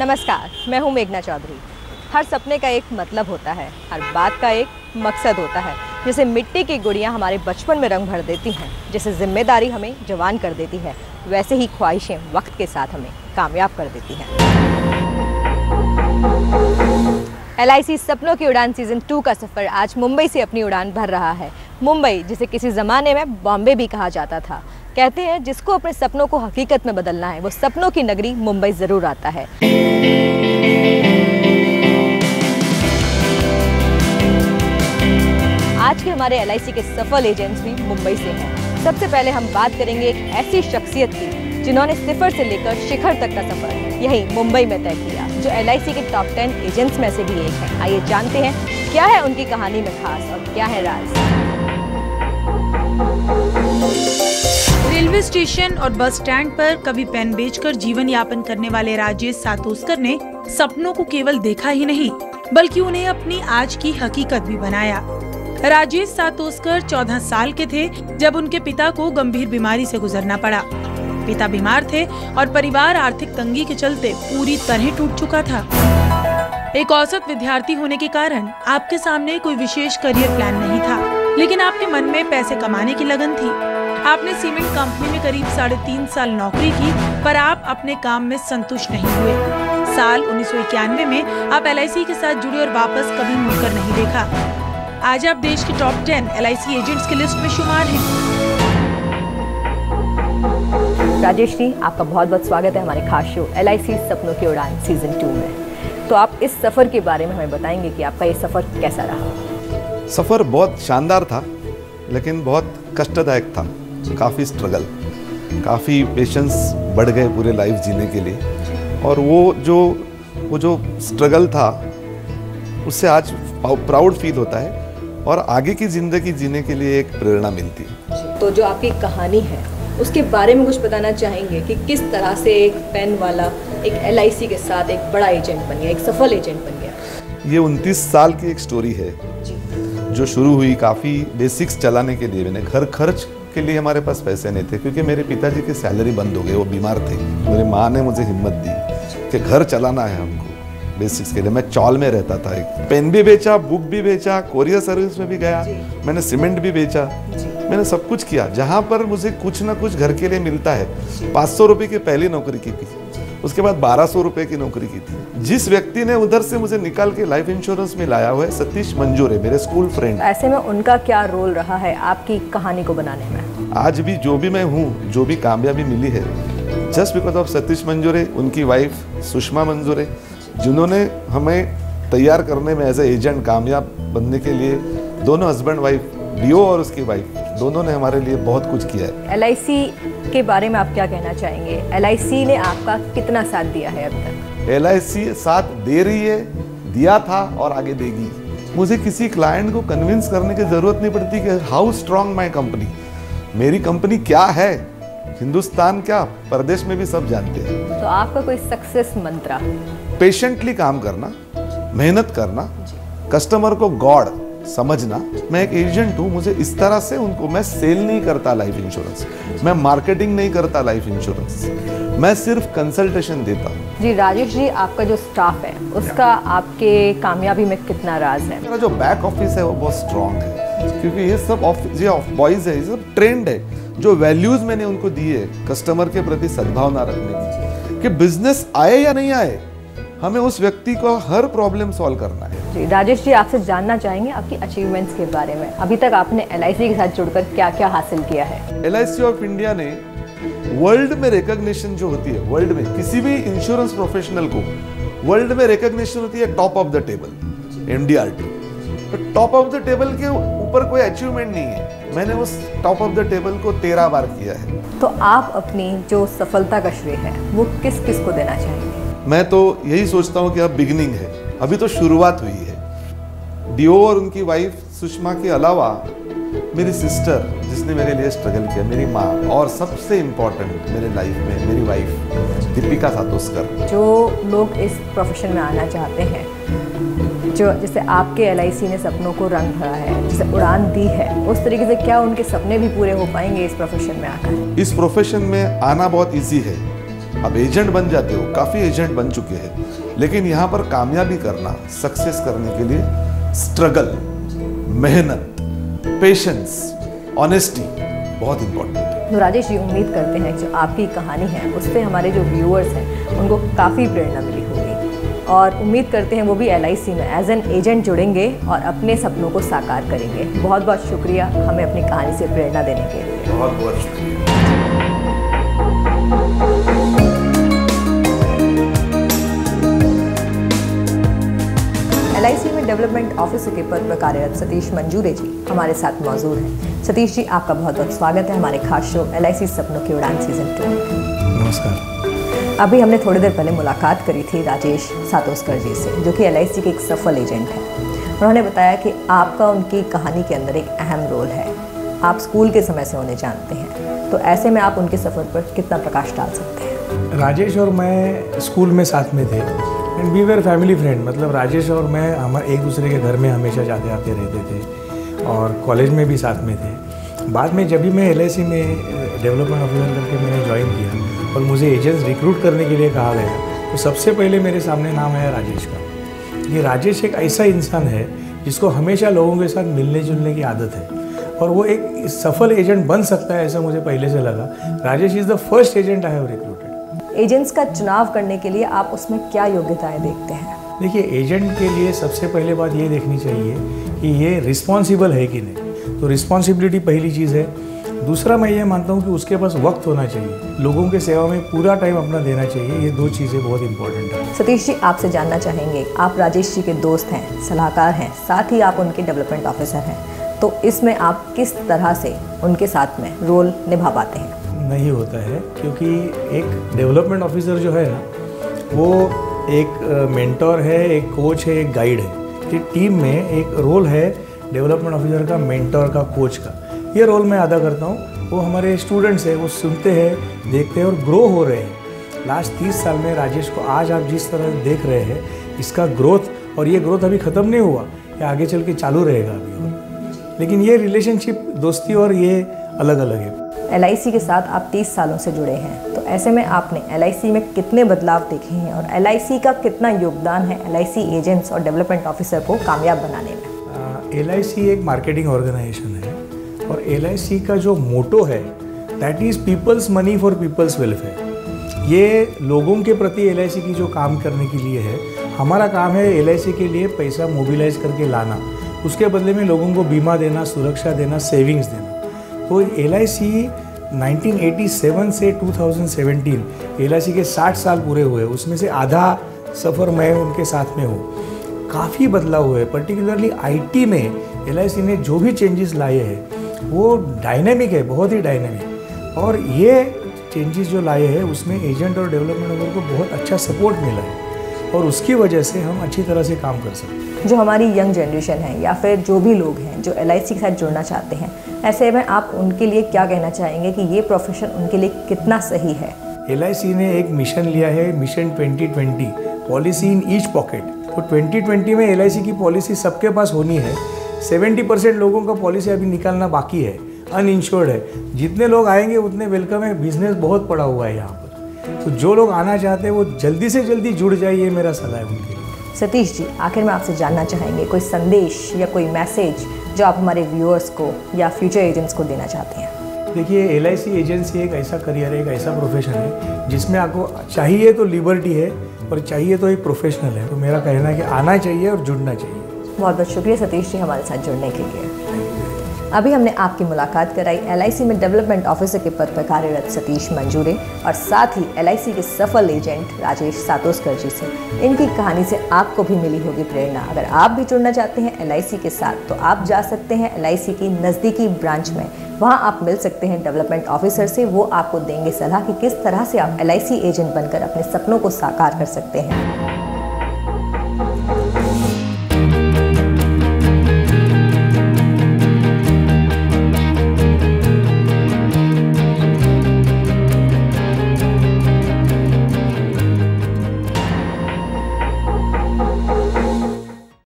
नमस्कार, मैं हूँ मेघना चौधरी। हर सपने का एक मतलब होता है, हर बात का एक मकसद होता है, जैसे मिट्टी की गुड़ियाँ हमारे बचपन में रंग भर देती हैं, जैसे ज़िम्मेदारी हमें जवान कर देती है, वैसे ही ख्वाहिशें वक्त के साथ हमें कामयाब कर देती हैं। एलआईसी सपनों की उड़ान सीज़न टू का सफ़र आज मुंबई से अपनी उड़ान भर रहा है। मुंबई, जिसे किसी ज़माने में बॉम्बे भी कहा जाता था कहते हैं, जिसको अपने सपनों को हकीकत में बदलना है, वो सपनों की नगरी मुंबई ज़रूर आता है। आज के हमारे एलआईसी के सफल एजेंट्स भी मुंबई से हैं। सबसे पहले हम बात करेंगे एक ऐसी शख्सियत की, जिन्होंने सिफर से लेकर शिखर तक का सफ़र यही मुंबई में तय किया, जो एलआईसी के टॉप टेन एजेंट्स में से भी एक है। आइए जानते हैं, क्या है उनकी कहानी में खास और क्या है राज? रेलवे स्टेशन और बस स्टैंड पर कभी पेन बेचकर जीवन यापन करने वाले राजेश सातोस्कर ने सपनों को केवल देखा ही नहीं, बल्कि उन्हें अपनी आज की हकीकत भी बनाया। राजेश सातोस्कर 14 साल के थे जब उनके पिता को गंभीर बीमारी से गुजरना पड़ा। पिता बीमार थे और परिवार आर्थिक तंगी के चलते पूरी तरह टूट चुका था। एक औसत विद्यार्थी होने के कारण आपके सामने कोई विशेष करियर प्लान नहीं था, लेकिन आपके मन में पैसे कमाने की लगन थी। आपने सीमेंट कंपनी में करीब साढ़े तीन साल नौकरी की पर आप अपने काम में संतुष्ट नहीं हुए। साल उन्नीस सौ इक्यानवे में आप एलआईसी के साथ जुड़े और वापस कभी मुड़कर नहीं देखा। आज आप देश के टॉप टेन एल एजेंट्स की लिस्ट में शुमार हैं। राजेश जी आपका बहुत बहुत स्वागत है हमारे खास शो LIC सपनों की उड़ान सीज़न टू में। तो आप इस सफ़र के बारे में हमें बताएँगे कि आपका ये सफ़र कैसा रहा? सफ़र बहुत शानदार था लेकिन बहुत कष्टदायक था। काफ़ी स्ट्रगल काफ़ी पेशेंस बढ़ गए पूरे लाइफ जीने के लिए। और वो जो वो जो स्ट्रगल था उससे आज प्राउड फील होता है और आगे की ज़िंदगी जीने के लिए एक प्रेरणा मिलती है। तो जो आपकी कहानी है उसके बारे में कुछ बताना चाहेंगे कि किस तरह से एक पेन वाला एक एलआईसी के साथ एक बड़ा एजेंट बन गया एक सफल एजेंट बन गया? ये उनतीस साल की एक स्टोरी है जो। शुरू हुई काफ़ी बेसिक्स चलाने के लिए। मैंने घर खर्च के लिए हमारे पास पैसे नहीं थे क्योंकि मेरे पिताजी की सैलरी बंद हो गई वो बीमार थे। मेरी माँ ने मुझे हिम्मत दी कि घर चलाना है हमको बेसिक्स के लिए। मैं चौल में रहता था एक। पेन भी बेचा बुक भी बेचा कोरियर सर्विस में भी गया। मैंने सीमेंट भी बेचा। मैंने सब कुछ किया। जहाँ पर मुझे कुछ ना कुछ घर के लिए मिलता है। पाँच सौ रुपये की पहली नौकरी की थी। उसके बाद बारह सौ रुपए की नौकरी की थी। जिस व्यक्ति ने उधर से मुझे निकाल के लाइफ इंश्योरेंस में लाया हुआ है सतीश मंजूर है मेरे स्कूल फ्रेंड ऐसे में उनका क्या रोल रहा है आपकी कहानी को बनाने में? आज भी जो भी मैं हूँ जो भी कामयाबी मिली है just because of Satish Manjure उनकी वाइफ सुषमा मंजूरे जिन्होंने हमें तैयार करने में एज ए एजेंट कामयाब बनने के लिए दोनों हस्बैंड वाइफ डीओ और उसकी वाइफ दोनों ने हमारे लिए बहुत कुछ किया है। एलआईसी के बारे में आप क्या कहना चाहेंगे? एलआईसी ने आपका कितना साथ दिया है अब तक? एलआईसी साथ दे रही है दिया था और आगे देगी। मुझे किसी क्लाइंट को कन्विंस करने की ज़रूरत नहीं पड़ती कि हाउ स्ट्रांग माई कंपनी मेरी कंपनी क्या है? हिंदुस्तान क्या? प्रदेश में भी सब जानते हैं। तो आपका कोई सक्सेस मंत्रा पेशेंटली काम करना मेहनत करना कस्टमर को गॉड समझना मैं एक एजेंट हूँ मुझे इस तरह से उनको मैं सेल नहीं करता लाइफ इंश्योरेंस मैं मार्केटिंग नहीं करता लाइफ इंश्योरेंस मैं सिर्फ़ कंसल्टेशन देता हूँ। जी राजेश जी आपका जो स्टाफ है उसका आपके कामयाबी में कितना राज है? मेरा जो बैक ऑफ़िस है वो बहुत स्ट्रांग है क्योंकि ये सब ऑफ़िस ये बॉयज़ है ये सब ट्रेंड है जो वैल्यूज़ मैंने उनको दिए कस्टमर के प्रति सद्भावना रखने की कि बिज़नेस आए या नहीं आए हमें उस व्यक्ति को हर प्रॉब्लम सॉल्व करना है। जी राजेश जी आपसे जानना चाहेंगे आपकी अचीवमेंट्स के बारे में। अभी तक आपने एलआईसी के साथ जुड़कर क्या क्या हासिल किया है? एलआईसी ऑफ़ इंडिया ने वर्ल्ड में रिकॉग्निशन जो होती है वर्ल्ड में किसी भी इंश्योरेंस प्रोफेशनल को वर्ल्ड में रिकॉग्निशन होती है top of the table MDRT तो टॉप ऑफ़ द टेबल के ऊपर कोई अचीवमेंट नहीं है। मैंने उस टॉप ऑफ़ द टेबल को तेरह बार किया है। तो आप अपनी जो सफलता का श्रेय है वो किस किस को देना चाहेंगे? मैं तो यही सोचता हूँ कि अब बिगिनिंग है। अभी तो शुरुआत हुई है। डीओ और उनकी वाइफ सुषमा के अलावा मेरी सिस्टर जिसने मेरे लिए स्ट्रगल किया मेरी माँ और सबसे इम्पोर्टेंट मेरे लाइफ में मेरी वाइफ दीपिका सातोस्कर। जो लोग इस प्रोफेशन में आना चाहते हैं जो जैसे आपके एलआईसी ने सपनों को रंग भरा है जैसे उड़ान दी है उस तरीके से क्या उनके सपने भी पूरे हो पाएँगे इस प्रोफेशन में आकर? इस प्रोफेशन में आना बहुत ईजी है। अब एजेंट बन जाते हो काफ़ी एजेंट बन चुके हैं। लेकिन यहाँ पर कामयाबी करना सक्सेस करने के लिए स्ट्रगल मेहनत पेशेंस ऑनेस्टी बहुत इंपॉर्टेंट है। तो राजेश जी उम्मीद करते हैं जो आपकी कहानी है उससे हमारे जो व्यूअर्स हैं उनको काफ़ी प्रेरणा मिली होगी। और उम्मीद करते हैं वो भी एलआईसी में एज एन एजेंट जुड़ेंगे और अपने सपनों को साकार करेंगे। बहुत बहुत शुक्रिया हमें अपनी कहानी से प्रेरणा देने के लिए। बहुत बहुत शुक्रिया। डेवलपमेंट ऑफिसर के पद पर कार्यरत सतीश मंजूरे जी हमारे साथ मौजूद हैं। सतीश जी आपका बहुत बहुत स्वागत है हमारे खास शो एलआईसी सपनों की उड़ान सीज़न टू नमस्कार। अभी हमने थोड़ी देर पहले मुलाकात करी थी राजेश सातोस्कर जी से जो कि एलआईसी के एक सफल एजेंट हैं। उन्होंने बताया कि आपका उनकी कहानी के अंदर एक अहम रोल है। आप स्कूल के समय से उन्हें जानते हैं। तो ऐसे में आप उनके सफ़र पर कितना प्रकाश डाल सकते हैं? राजेश और मैं स्कूल में साथ में थे। And we were family friend मतलब राजेश और मैं हम एक दूसरे के घर में हमेशा जाते आते रहते थे और कॉलेज में भी साथ में थे। बाद में जब भी मैं एल में डेवलपमेंट ऑफिसर करके मैंने ज्वाइन किया और मुझे एजेंट्स रिक्रूट करने के लिए कहा गया तो सबसे पहले मेरे सामने नाम आया राजेश का। ये राजेश एक ऐसा इंसान है जिसको हमेशा लोगों के साथ मिलने जुलने की आदत है और वो एक सफल एजेंट बन सकता है ऐसा मुझे पहले से लगा। Rajesh is the first agent I have recruited agents का चुनाव करने के लिए आप उसमें क्या योग्यताएँ देखते हैं? देखिए एजेंट के लिए सबसे पहले बात ये देखनी चाहिए कि ये रिस्पॉन्सिबल है कि नहीं। तो रिस्पॉन्सिबिलिटी पहली चीज़ है। दूसरा मैं ये मानता हूँ कि उसके पास वक्त होना चाहिए। लोगों के सेवा में पूरा टाइम अपना देना चाहिए। ये दो चीज़ें बहुत इंपॉर्टेंट है। सतीश जी आपसे जानना चाहेंगे आप राजेश जी के दोस्त हैं सलाहकार हैं साथ ही आप उनके डेवलपमेंट ऑफिसर हैं। तो इसमें आप किस तरह से उनके साथ में रोल निभा पाते हैं? नहीं होता है, क्योंकि एक डेवलपमेंट ऑफिसर जो है ना, वो एक मेंटोर है, एक कोच है, एक गाइड है। कि टीम में एक रोल है डेवलपमेंट ऑफिसर का मेंटोर का कोच का। ये रोल मैं अदा करता हूँ। वो हमारे स्टूडेंट्स हैं, वो सुनते हैं, देखते हैं और ग्रो हो रहे हैं। लास्ट तीस साल में राजेश को आज आप जिस तरह देख रहे हैं, इसका ग्रोथ और ये ग्रोथ अभी ख़त्म नहीं हुआ, ये आगे चल के चालू रहेगा अभी। और लेकिन ये रिलेशनशिप दोस्ती और ये अलग अलग है एल के साथ आप 30 सालों से जुड़े हैं। तो ऐसे में आपने एलआईसी में कितने बदलाव देखे हैं और एलआईसी का कितना योगदान है एलआईसी एजेंट्स और डेवलपमेंट ऑफिसर को कामयाब बनाने में? एलआईसी एक मार्केटिंग ऑर्गेनाइजेशन है और एलआईसी का जो मोटो है that is people's money for people's welfare ये लोगों के प्रति एलआईसी की जो काम करने के लिए है हमारा काम है एलआईसी के लिए पैसा मोबिलाइज करके लाना। उसके बदले में लोगों को बीमा देना सुरक्षा देना सेविंग्स देना। तो एल 1987 से 2017 एल के 60 साल पूरे हुए, उसमें से आधा सफ़र मैं उनके साथ में हूँ। काफ़ी बदलाव हुए पर्टिकुलरली आईटी में LIC ने जो भी चेंजेस लाए हैं, वो डायनेमिक है, बहुत ही डायनेमिक और ये चेंजेस जो लाए हैं, उसमें एजेंट और डेवलपमेंट को बहुत अच्छा सपोर्ट मिला है। और उसकी वजह से हम अच्छी तरह से काम कर सकते हैं। जो हमारी यंग जनरेशन है या फिर जो भी लोग हैं जो LIC के साथ जुड़ना चाहते हैं ऐसे में आप उनके लिए क्या कहना चाहेंगे कि ये प्रोफेशन उनके लिए कितना सही है? LIC ने एक मिशन लिया है mission 2020 policy in each pocket तो 2020 में LIC की पॉलिसी सबके पास होनी है। 70 परसेंट लोगों का पॉलिसी अभी निकालना बाकी है। अनइंश्योर्ड है। जितने लोग आएँगे उतने वेलकम है। बिज़नेस बहुत पड़ा हुआ है यहाँ पर। तो जो लोग आना चाहते हैं वो जल्दी से जल्दी जुड़ ये मेरा सलाह है उनके लिए। सतीश जी आखिर में आपसे जानना चाहेंगे कोई संदेश या कोई मैसेज जो आप हमारे व्यूअर्स को या फ्यूचर एजेंट्स को देना चाहते हैं? देखिए एलआईसी एजेंसी एक ऐसा करियर है एक ऐसा प्रोफेशन है जिसमें आपको चाहिए तो लिबर्टी है और चाहिए तो एक प्रोफेशनल है। तो मेरा कहना है कि आना चाहिए और जुड़ना चाहिए। बहुत बहुत शुक्रिया सतीश जी हमारे साथ जुड़ने के लिए। अभी हमने आपकी मुलाकात कराई एलआईसी में डेवलपमेंट ऑफिसर के पद पर कार्यरत सतीश मंजूरे और साथ ही एलआईसी के सफल एजेंट राजेश सातोस्कर जी से। इनकी कहानी से आपको भी मिली होगी प्रेरणा। अगर आप भी जुड़ना चाहते हैं एलआईसी के साथ तो आप जा सकते हैं एलआईसी की नज़दीकी ब्रांच में। वहाँ आप मिल सकते हैं डेवलपमेंट ऑफिसर से। वो आपको देंगे सलाह कि किस तरह से आप LIC एजेंट बनकर अपने सपनों को साकार कर सकते हैं।